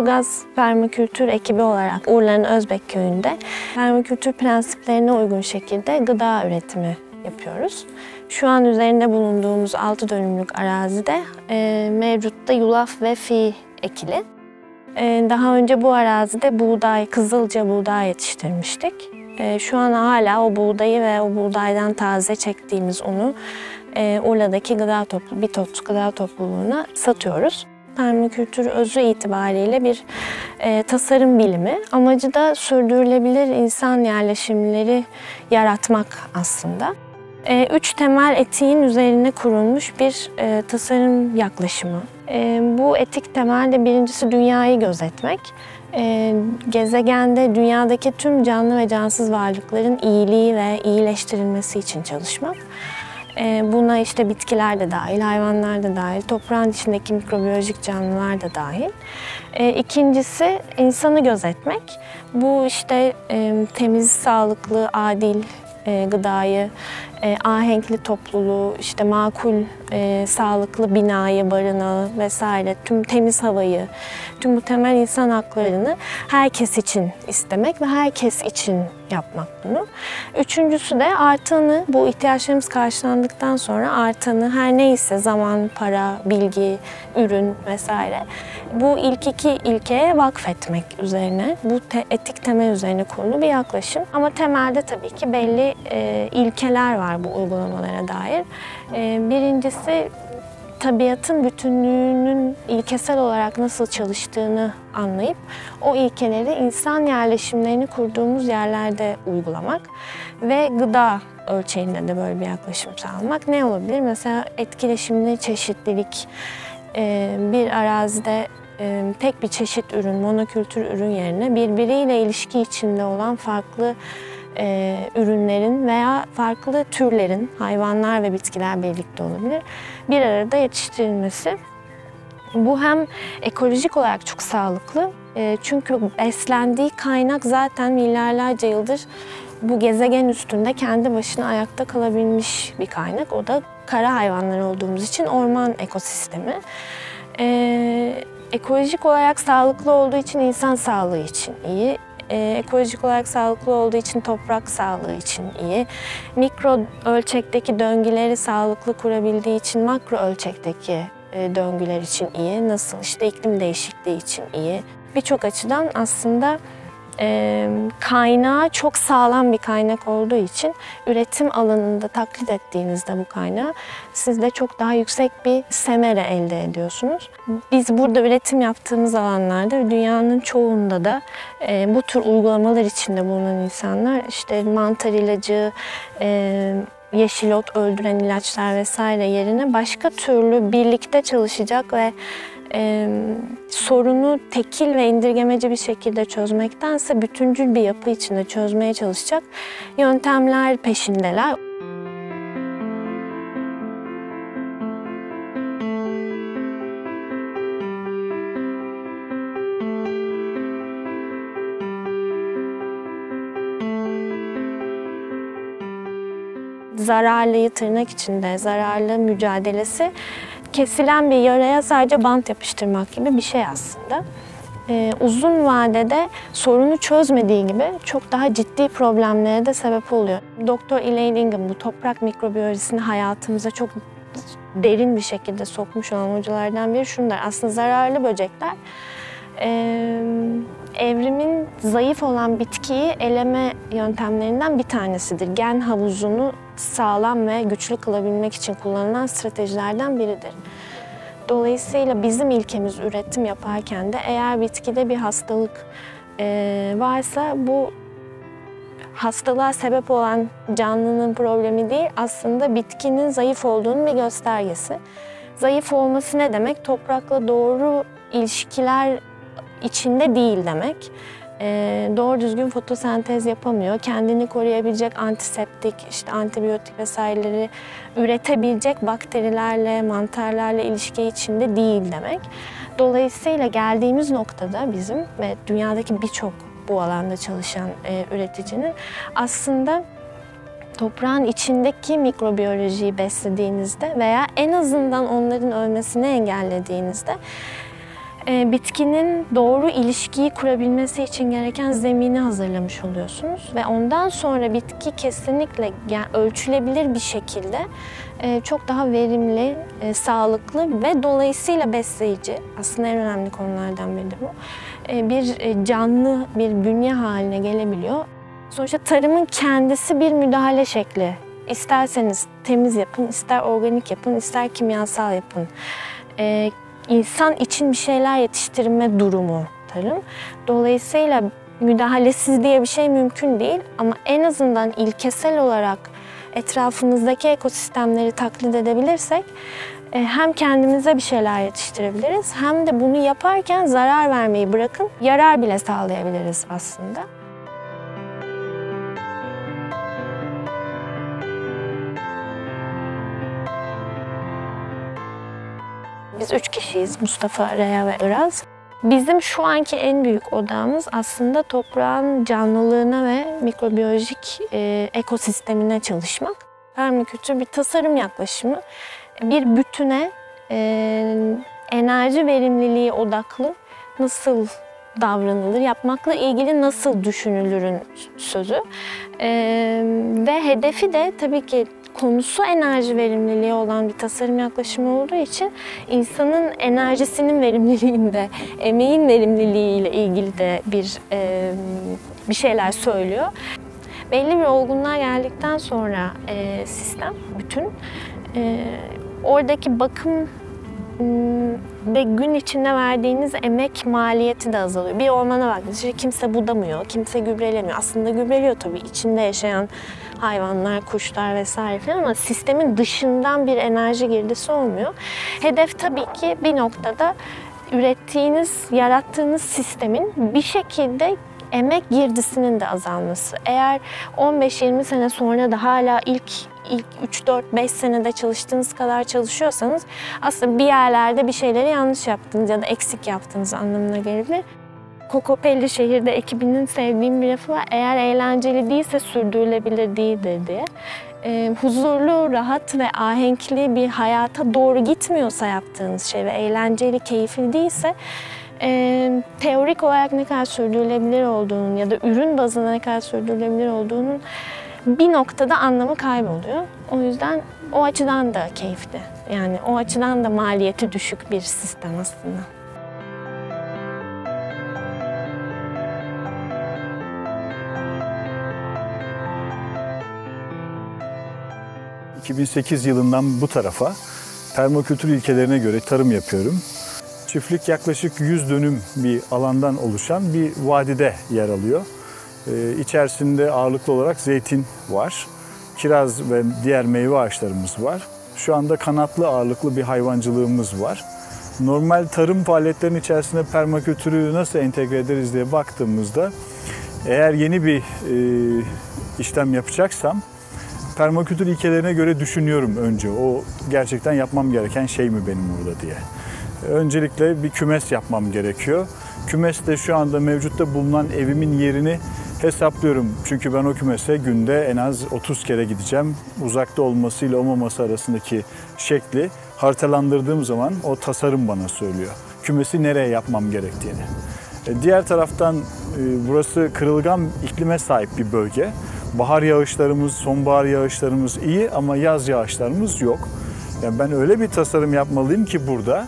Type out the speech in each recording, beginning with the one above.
Burgaz Permakültür ekibi olarak Urla'nın Özbek köyünde permakültür prensiplerine uygun şekilde gıda üretimi yapıyoruz. Şu an üzerinde bulunduğumuz 6 dönümlük arazide e, mevcutta yulaf ve fi ekili. E, daha önce bu arazide buğday, kızılca buğday yetiştirmiştik. E, şu an hala o buğdayı ve o buğdaydan taze çektiğimiz unu e, Urla'daki gıda toplu, Bitot gıda topluluğuna satıyoruz. Permakültür özü itibariyle bir e, tasarım bilimi. Amacı da sürdürülebilir insan yerleşimleri yaratmak aslında. E, üç temel etiğin üzerine kurulmuş bir e, tasarım yaklaşımı. E, bu etik temelde birincisi dünyayı gözetmek. E, gezegende dünyadaki tüm canlı ve cansız varlıkların iyiliği ve iyileştirilmesi için çalışmak. E, buna işte bitkiler de dahil, hayvanlar da dahil, toprağın içindeki mikrobiyolojik canlılar da dahil. E, ikincisi insanı gözetmek. Bu işte e, temiz, sağlıklı, adil e, gıdayı, e, ahenkli topluluğu, işte makul, e, sağlıklı binayı, barınağı vesaire, tüm temiz havayı, tüm bu temel insan haklarını herkes için istemek ve herkes için yapmak bunu. Üçüncüsü de artanı, bu ihtiyaçlarımız karşılandıktan sonra artanı her neyse zaman, para, bilgi, ürün vesaire bu ilk iki ilkeye vakfetmek üzerine, bu te etik temel üzerine kurulu bir yaklaşım. Ama temelde tabii ki belli e, ilkeler var bu uygulamalara dair. E, birincisi tabiatın bütünlüğünün ilkesel olarak nasıl çalıştığını anlayıp o ilkeleri insan yerleşimlerini kurduğumuz yerlerde uygulamak ve gıda ölçeğinde de böyle bir yaklaşım sağlamak ne olabilir? Mesela etkileşimli çeşitlilik bir arazide tek bir çeşit ürün, monokültür ürün yerine birbiriyle ilişki içinde olan farklı e, ürünlerin veya farklı türlerin, hayvanlar ve bitkiler birlikte olabilir, bir arada yetiştirilmesi. Bu hem ekolojik olarak çok sağlıklı e, çünkü beslendiği kaynak zaten milyarlarca yıldır bu gezegen üstünde kendi başına ayakta kalabilmiş bir kaynak. O da kara hayvanlar olduğumuz için orman ekosistemi. Ee, ekolojik olarak sağlıklı olduğu için insan sağlığı için iyi e, ekolojik olarak sağlıklı olduğu için toprak sağlığı için iyi. Mikro ölçekteki döngüleri sağlıklı kurabildiği için makro ölçekteki e, döngüler için iyi. Nasıl işte iklim değişikliği için iyi. Birçok açıdan aslında e, kaynağı çok sağlam bir kaynak olduğu için üretim alanında taklit ettiğinizde bu kaynağı siz de çok daha yüksek bir semere elde ediyorsunuz. Biz burada üretim yaptığımız alanlarda dünyanın çoğunda da bu tür uygulamalar içinde bulunan insanlar işte mantar ilacı, yeşil ot öldüren ilaçlar vesaire yerine başka türlü birlikte çalışacak ve e, sorunu tekil ve indirgemeci bir şekilde çözmektense bütüncül bir yapı içinde çözmeye çalışacak yöntemler peşindeler. zararlıyı tırnak içinde zararlı mücadelesi kesilen bir yaraya sadece bant yapıştırmak gibi bir şey aslında. Ee, uzun vadede sorunu çözmediği gibi çok daha ciddi problemlere de sebep oluyor. Doktor Elaine Ingham bu toprak mikrobiyolojisini hayatımıza çok derin bir şekilde sokmuş olan hocalardan biri şunlar. Aslında zararlı böcekler e, evrimin zayıf olan bitkiyi eleme yöntemlerinden bir tanesidir. Gen havuzunu sağlam ve güçlü kılabilmek için kullanılan stratejilerden biridir. Dolayısıyla bizim ilkemiz üretim yaparken de eğer bitkide bir hastalık e, varsa bu hastalığa sebep olan canlının problemi değil aslında bitkinin zayıf olduğunun bir göstergesi. Zayıf olması ne demek? Toprakla doğru ilişkiler içinde değil demek. Ee, doğru düzgün fotosentez yapamıyor. Kendini koruyabilecek antiseptik, işte antibiyotik vesaireleri üretebilecek bakterilerle, mantarlarla ilişki içinde değil demek. Dolayısıyla geldiğimiz noktada bizim ve dünyadaki birçok bu alanda çalışan e, üreticinin aslında toprağın içindeki mikrobiyolojiyi beslediğinizde veya en azından onların ölmesini engellediğinizde bitkinin doğru ilişkiyi kurabilmesi için gereken zemini hazırlamış oluyorsunuz. Ve ondan sonra bitki kesinlikle yani ölçülebilir bir şekilde e, çok daha verimli, e, sağlıklı ve dolayısıyla besleyici, aslında en önemli konulardan biri bu, e, bir e, canlı bir bünye haline gelebiliyor. Sonuçta tarımın kendisi bir müdahale şekli. İsterseniz temiz yapın, ister organik yapın, ister kimyasal yapın. İnsan için bir şeyler yetiştirme durumu tarım. Dolayısıyla müdahalesiz diye bir şey mümkün değil ama en azından ilkesel olarak etrafımızdaki ekosistemleri taklit edebilirsek e, hem kendimize bir şeyler yetiştirebiliriz hem de bunu yaparken zarar vermeyi bırakın yarar bile sağlayabiliriz aslında. Biz üç kişiyiz, Mustafa, Reya ve Iraz. Bizim şu anki en büyük odamız aslında toprağın canlılığına ve mikrobiyolojik e, ekosistemine çalışmak. Permakültür bir tasarım yaklaşımı. Bir bütüne e, enerji verimliliği odaklı nasıl davranılır, yapmakla ilgili nasıl düşünülürün sözü. E, ve hedefi de tabii ki konusu enerji verimliliği olan bir tasarım yaklaşımı olduğu için insanın enerjisinin verimliliğinde, emeğin verimliliğiyle ilgili de bir e, bir şeyler söylüyor. Belli bir olgunluğa geldikten sonra e, sistem, bütün e, oradaki bakım ve gün içinde verdiğiniz emek maliyeti de azalıyor. Bir ormana baktınız, işte kimse budamıyor, kimse gübrelemiyor. Aslında gübreliyor tabii içinde yaşayan hayvanlar, kuşlar vesaire falan ama sistemin dışından bir enerji girdisi olmuyor. Hedef tabii ki bir noktada ürettiğiniz, yarattığınız sistemin bir şekilde emek girdisinin de azalması. Eğer 15-20 sene sonra da hala ilk ilk 3-4-5 senede çalıştığınız kadar çalışıyorsanız aslında bir yerlerde bir şeyleri yanlış yaptınız ya da eksik yaptınız anlamına gelebilir. Kokopelli şehirde ekibinin sevdiğim bir lafı var. Eğer eğlenceli değilse sürdürülebilir değildir diye. E, huzurlu, rahat ve ahenkli bir hayata doğru gitmiyorsa yaptığınız şey ve eğlenceli, keyifli değilse e, teorik olarak ne kadar sürdürülebilir olduğunun ya da ürün bazında ne kadar sürdürülebilir olduğunun bir noktada anlamı kayboluyor. O yüzden o açıdan da keyifli. Yani o açıdan da maliyeti düşük bir sistem aslında. 2008 yılından bu tarafa permakültür ilkelerine göre tarım yapıyorum. Çiftlik yaklaşık 100 dönüm bir alandan oluşan bir vadide yer alıyor. Ee, içerisinde ağırlıklı olarak zeytin var. Kiraz ve diğer meyve ağaçlarımız var. Şu anda kanatlı ağırlıklı bir hayvancılığımız var. Normal tarım faaliyetlerinin içerisinde permakültürü nasıl entegre ederiz diye baktığımızda eğer yeni bir e, işlem yapacaksam permakültür ilkelerine göre düşünüyorum önce. O gerçekten yapmam gereken şey mi benim orada diye. Öncelikle bir kümes yapmam gerekiyor. Kümes de şu anda mevcutta bulunan evimin yerini hesaplıyorum. Çünkü ben o kümese günde en az 30 kere gideceğim. Uzakta olmasıyla olmaması arasındaki şekli haritalandırdığım zaman o tasarım bana söylüyor. Kümesi nereye yapmam gerektiğini. E, diğer taraftan e, burası kırılgan iklime sahip bir bölge. Bahar yağışlarımız, sonbahar yağışlarımız iyi ama yaz yağışlarımız yok. Yani ben öyle bir tasarım yapmalıyım ki burada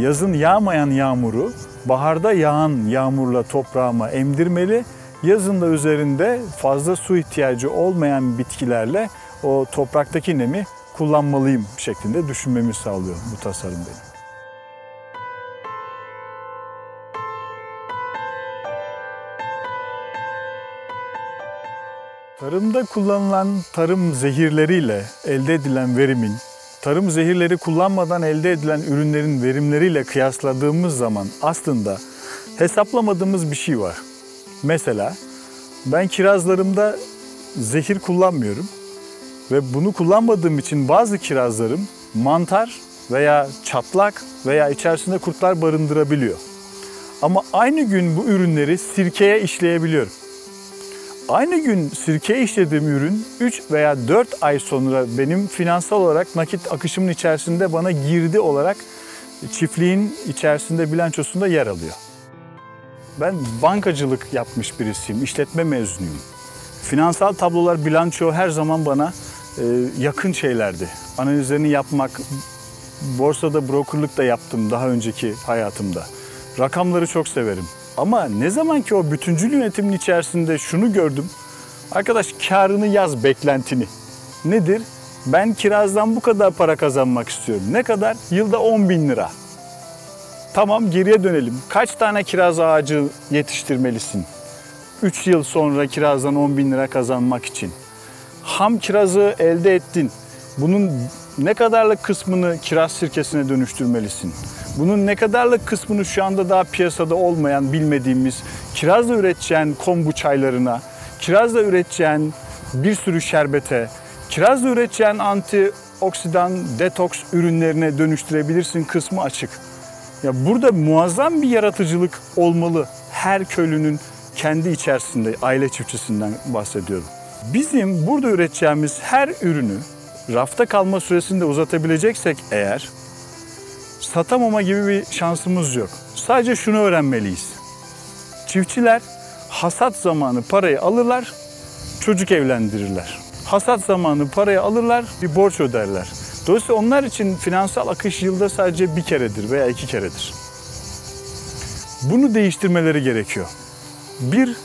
yazın yağmayan yağmuru baharda yağan yağmurla toprağıma emdirmeli. Yazın da üzerinde fazla su ihtiyacı olmayan bitkilerle o topraktaki nemi kullanmalıyım şeklinde düşünmemi sağlıyor bu tasarım benim. Tarımda kullanılan tarım zehirleriyle elde edilen verimin, tarım zehirleri kullanmadan elde edilen ürünlerin verimleriyle kıyasladığımız zaman aslında hesaplamadığımız bir şey var. Mesela ben kirazlarımda zehir kullanmıyorum ve bunu kullanmadığım için bazı kirazlarım mantar veya çatlak veya içerisinde kurtlar barındırabiliyor. Ama aynı gün bu ürünleri sirkeye işleyebiliyorum. Aynı gün sirke işlediğim ürün 3 veya 4 ay sonra benim finansal olarak nakit akışımın içerisinde bana girdi olarak çiftliğin içerisinde bilançosunda yer alıyor. Ben bankacılık yapmış birisiyim, işletme mezunuyum. Finansal tablolar, bilanço her zaman bana e, yakın şeylerdi. Analizlerini yapmak, borsada brokerlık da yaptım daha önceki hayatımda. Rakamları çok severim. Ama ne zaman ki o bütüncül yönetimin içerisinde şunu gördüm. Arkadaş karını yaz beklentini. Nedir? Ben kirazdan bu kadar para kazanmak istiyorum. Ne kadar? Yılda 10 bin lira. Tamam geriye dönelim. Kaç tane kiraz ağacı yetiştirmelisin? 3 yıl sonra kirazdan 10 bin lira kazanmak için. Ham kirazı elde ettin. Bunun ne kadarlık kısmını kiraz sirkesine dönüştürmelisin? Bunun ne kadarlık kısmını şu anda daha piyasada olmayan, bilmediğimiz kirazla üreteceğin kombu çaylarına, kirazla üreteceğin bir sürü şerbete, kirazla üreteceğin antioksidan, detoks ürünlerine dönüştürebilirsin kısmı açık. Ya burada muazzam bir yaratıcılık olmalı her köylünün kendi içerisinde, aile çiftçisinden bahsediyorum. Bizim burada üreteceğimiz her ürünü rafta kalma süresini de uzatabileceksek eğer satamama gibi bir şansımız yok. Sadece şunu öğrenmeliyiz. Çiftçiler hasat zamanı parayı alırlar, çocuk evlendirirler. Hasat zamanı parayı alırlar, bir borç öderler. Dolayısıyla onlar için finansal akış yılda sadece bir keredir veya iki keredir. Bunu değiştirmeleri gerekiyor. Bir,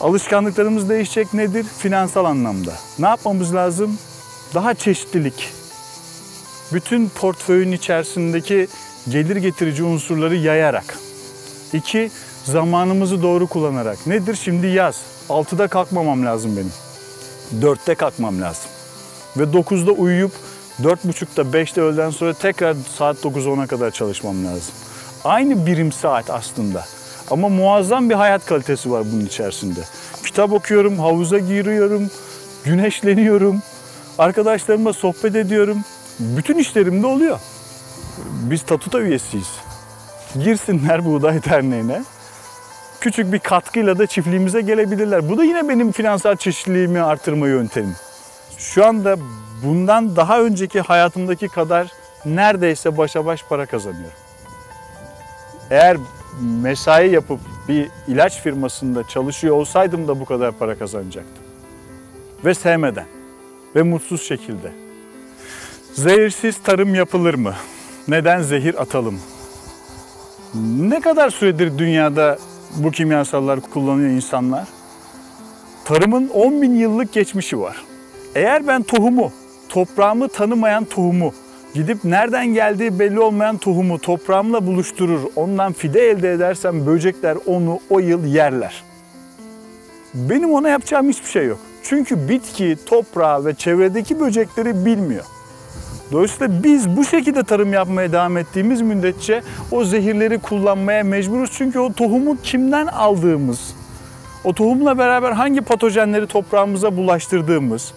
alışkanlıklarımız değişecek nedir? Finansal anlamda. Ne yapmamız lazım? Daha çeşitlilik. Bütün portföyün içerisindeki gelir getirici unsurları yayarak. İki, zamanımızı doğru kullanarak. Nedir? Şimdi yaz. 6'da kalkmamam lazım benim. 4'te kalkmam lazım. Ve 9'da uyuyup 4.30'da 5'te öğleden sonra tekrar saat 9-10'a kadar çalışmam lazım. Aynı birim saat aslında. Ama muazzam bir hayat kalitesi var bunun içerisinde. Kitap okuyorum, havuza giriyorum, güneşleniyorum, arkadaşlarımla sohbet ediyorum. Bütün işlerimde oluyor. Biz Tatuta üyesiyiz. Girsinler Buğday Derneği'ne. Küçük bir katkıyla da çiftliğimize gelebilirler. Bu da yine benim finansal çeşitliliğimi artırma yöntemim. Şu anda bundan daha önceki hayatımdaki kadar neredeyse başa baş para kazanıyorum. Eğer mesai yapıp bir ilaç firmasında çalışıyor olsaydım da bu kadar para kazanacaktım. Ve sevmeden ve mutsuz şekilde. Zehirsiz tarım yapılır mı? Neden zehir atalım? Ne kadar süredir dünyada bu kimyasallar kullanıyor insanlar? Tarımın 10 bin yıllık geçmişi var. Eğer ben tohumu, toprağımı tanımayan tohumu, gidip nereden geldiği belli olmayan tohumu toprağımla buluşturur, ondan fide elde edersem böcekler onu o yıl yerler. Benim ona yapacağım hiçbir şey yok. Çünkü bitki, toprağı ve çevredeki böcekleri bilmiyor. Dolayısıyla biz bu şekilde tarım yapmaya devam ettiğimiz müddetçe o zehirleri kullanmaya mecburuz. Çünkü o tohumu kimden aldığımız, o tohumla beraber hangi patojenleri toprağımıza bulaştırdığımız,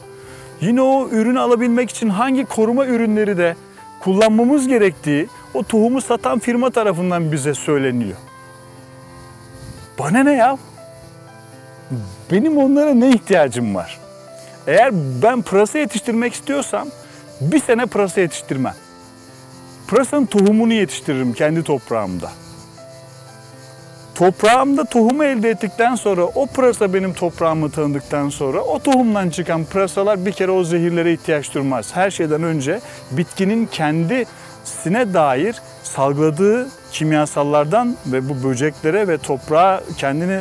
yine o ürünü alabilmek için hangi koruma ürünleri de kullanmamız gerektiği o tohumu satan firma tarafından bize söyleniyor. Bana ne ya? Benim onlara ne ihtiyacım var? Eğer ben pırasa yetiştirmek istiyorsam bir sene pırasa yetiştirmem. Pırasanın tohumunu yetiştiririm kendi toprağımda. Toprağımda tohumu elde ettikten sonra o pırasa benim toprağımı tanıdıktan sonra o tohumdan çıkan pırasalar bir kere o zehirlere ihtiyaç durmaz. Her şeyden önce bitkinin kendisine dair salgıladığı kimyasallardan ve bu böceklere ve toprağa kendini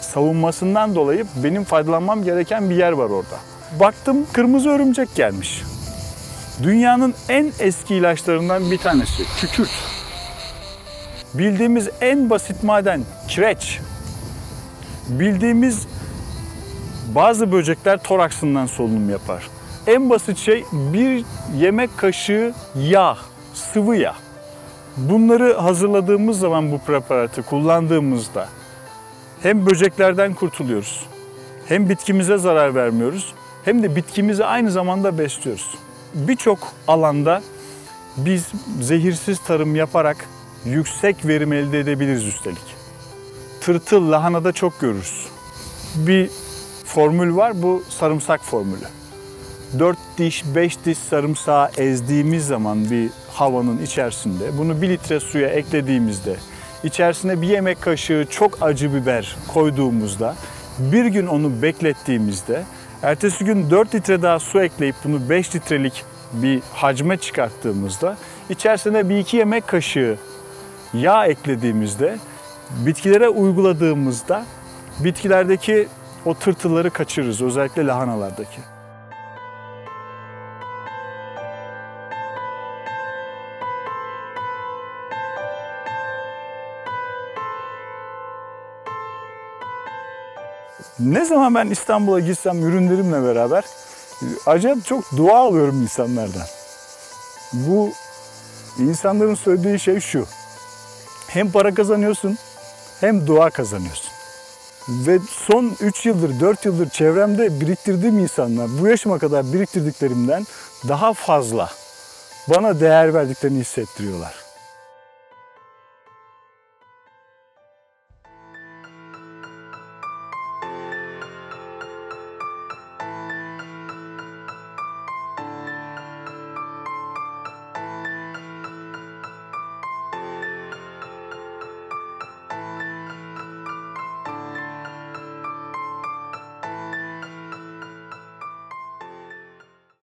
savunmasından dolayı benim faydalanmam gereken bir yer var orada. Baktım kırmızı örümcek gelmiş. Dünyanın en eski ilaçlarından bir tanesi kükürt. Bildiğimiz en basit maden kireç. Bildiğimiz bazı böcekler toraksından solunum yapar. En basit şey bir yemek kaşığı yağ, sıvı yağ. Bunları hazırladığımız zaman bu preparatı kullandığımızda hem böceklerden kurtuluyoruz, hem bitkimize zarar vermiyoruz, hem de bitkimizi aynı zamanda besliyoruz. Birçok alanda biz zehirsiz tarım yaparak yüksek verim elde edebiliriz üstelik. Tırtıl, lahanada çok görürüz. Bir formül var, bu sarımsak formülü. 4 diş, 5 diş sarımsağı ezdiğimiz zaman bir havanın içerisinde bunu bir litre suya eklediğimizde, içerisine bir yemek kaşığı çok acı biber koyduğumuzda, bir gün onu beklettiğimizde, ertesi gün 4 litre daha su ekleyip bunu 5 litrelik bir hacme çıkarttığımızda, içerisine bir iki yemek kaşığı yağ eklediğimizde, bitkilere uyguladığımızda bitkilerdeki o tırtılları kaçırırız. Özellikle lahanalardaki. Ne zaman ben İstanbul'a gitsem ürünlerimle beraber acayip çok dua alıyorum insanlardan. Bu insanların söylediği şey şu. Hem para kazanıyorsun hem dua kazanıyorsun. Ve son 3 yıldır, 4 yıldır çevremde biriktirdiğim insanlar bu yaşıma kadar biriktirdiklerimden daha fazla bana değer verdiklerini hissettiriyorlar.